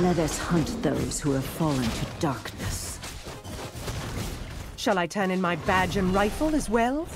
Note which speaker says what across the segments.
Speaker 1: Let us hunt those who have fallen to darkness.
Speaker 2: Shall I turn in my badge and rifle as well?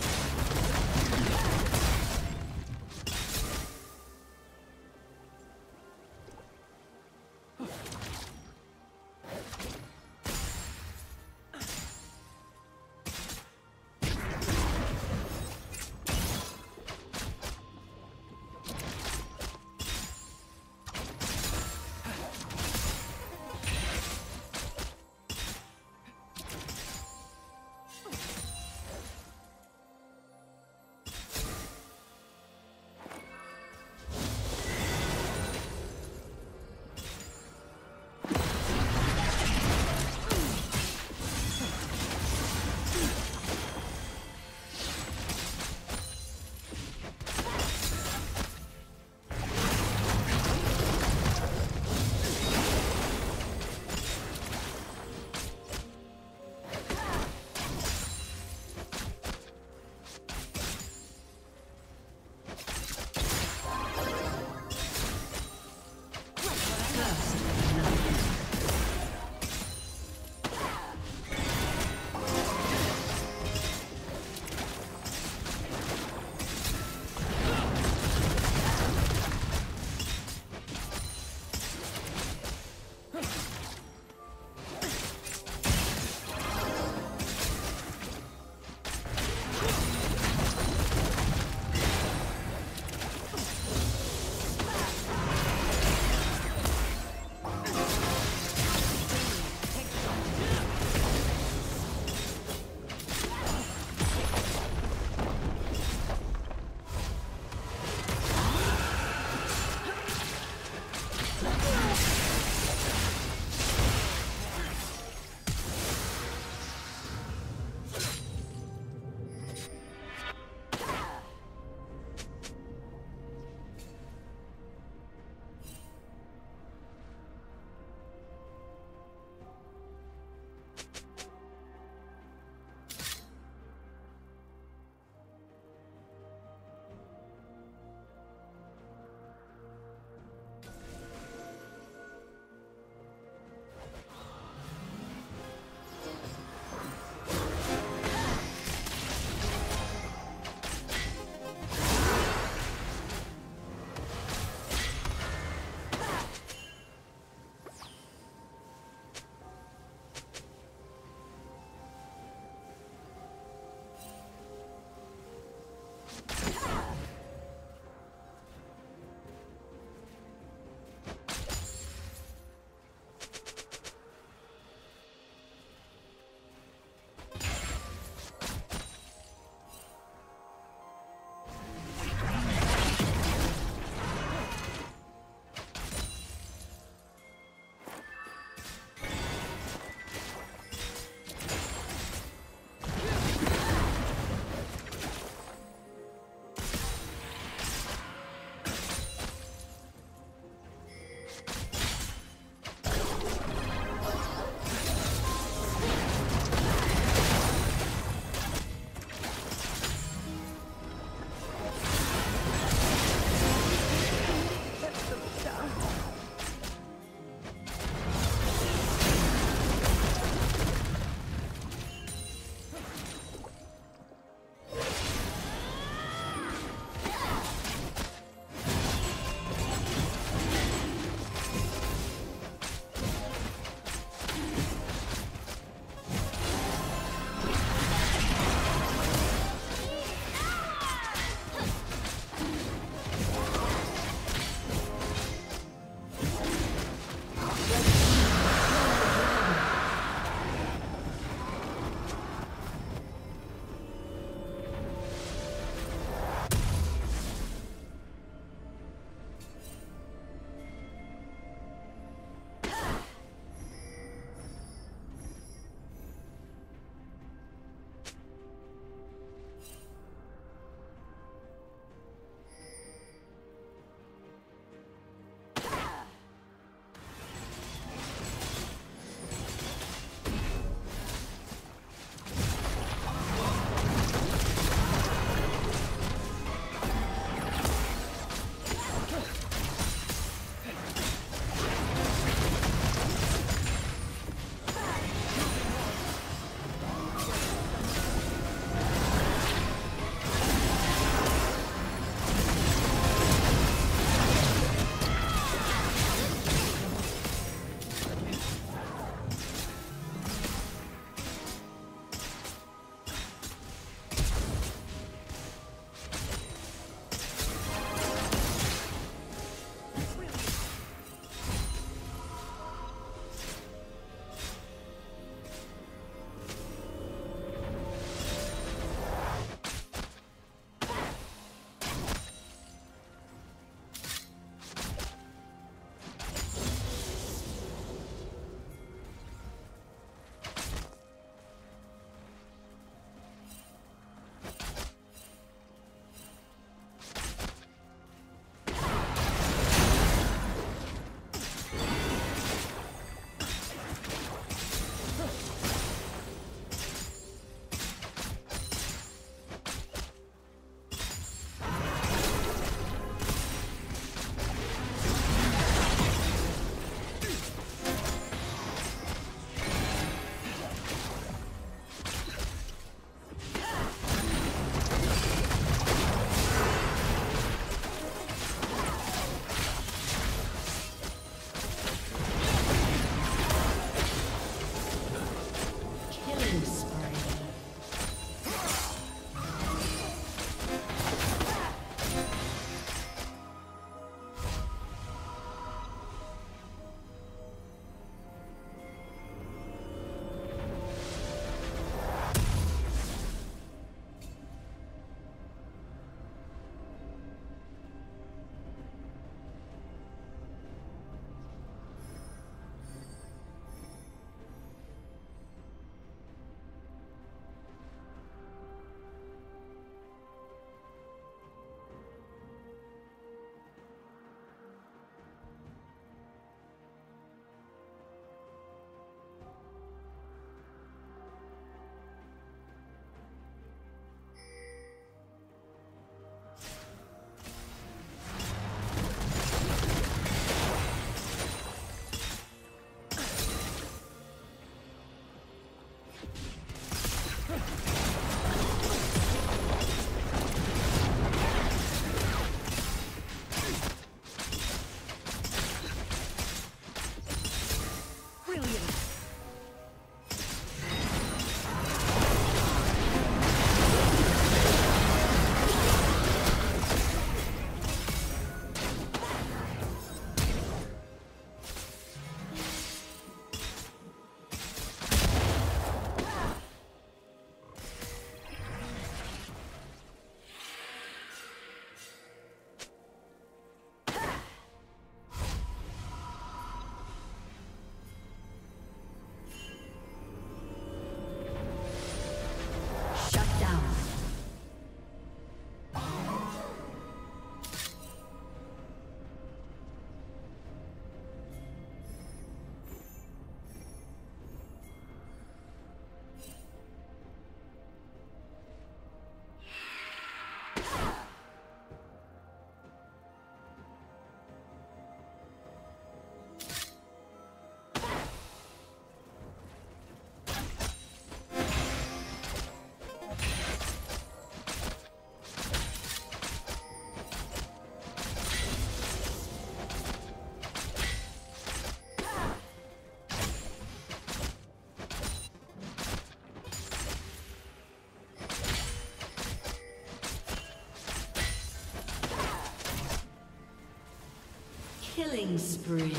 Speaker 1: Killing spree.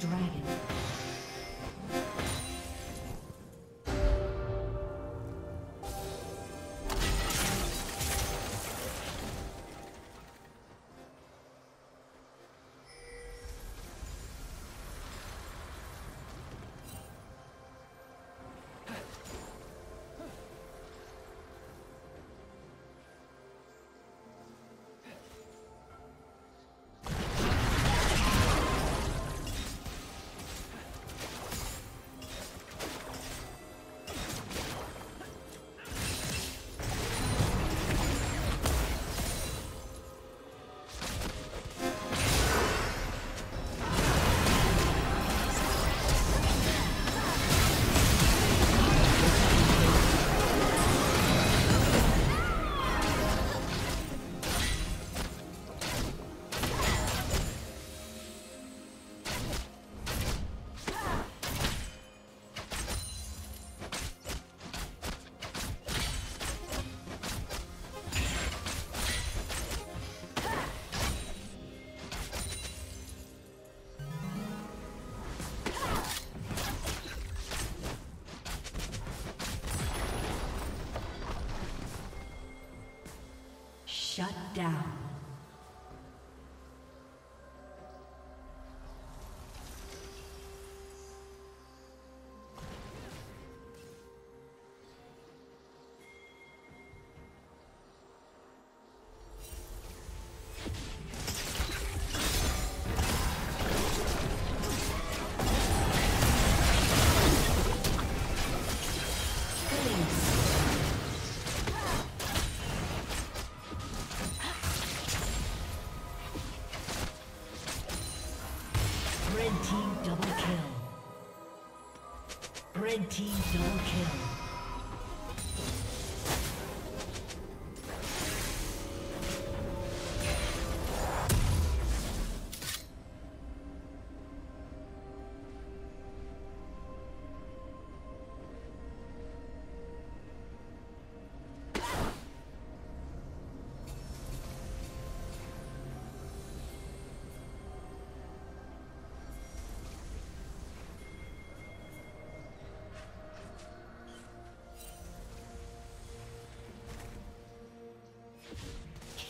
Speaker 1: Dragon. Shut down.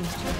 Speaker 1: Team's turret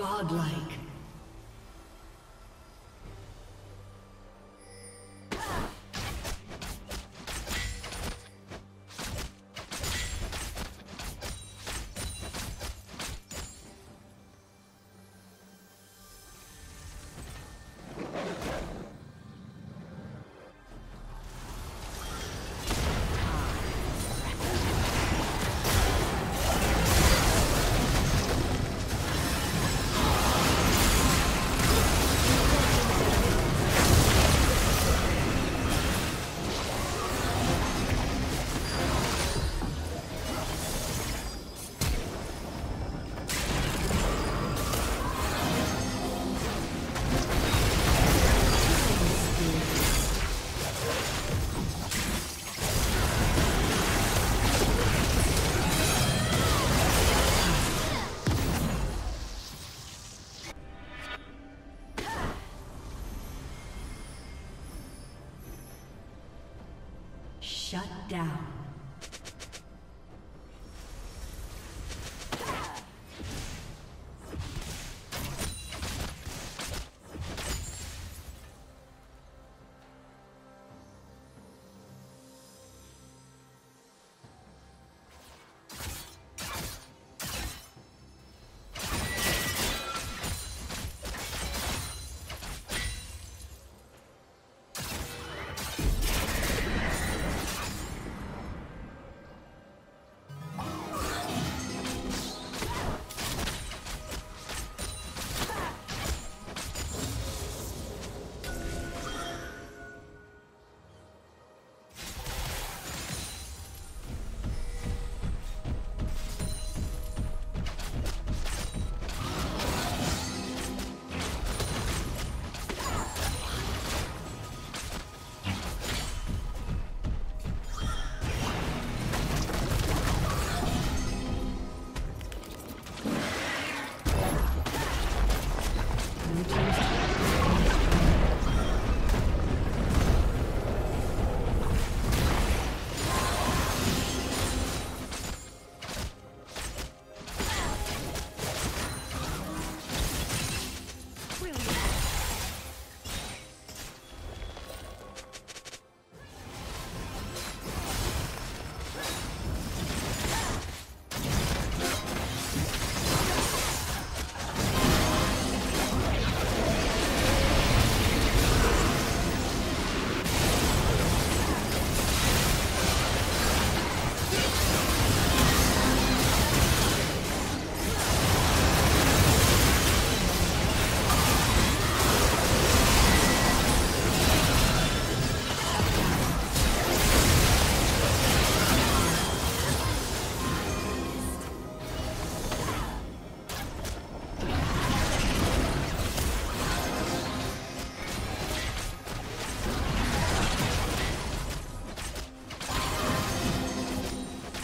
Speaker 1: Godlike. Shut down.